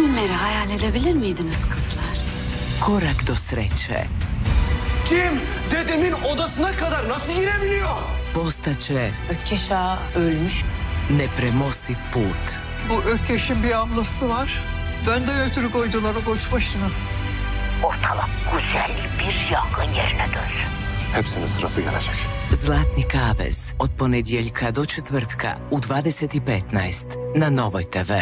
günleri hayal edebilir miydiniz kızlar? Korak do sreće Kim dedemin odasına kadar nasıl girebiliyor? postaće Ökkeş ağa ölmüş. nepremostiv put. Bu Ökkeş'in bir ablası var. Benden ötürü koydular o koç başına. Ortalık güzel bir yangın yerine dönsün. Hepsinin sırası gelecek. Zlatni kavez od ponedjeljka do četvrtka u 20.15 na Novoj TV.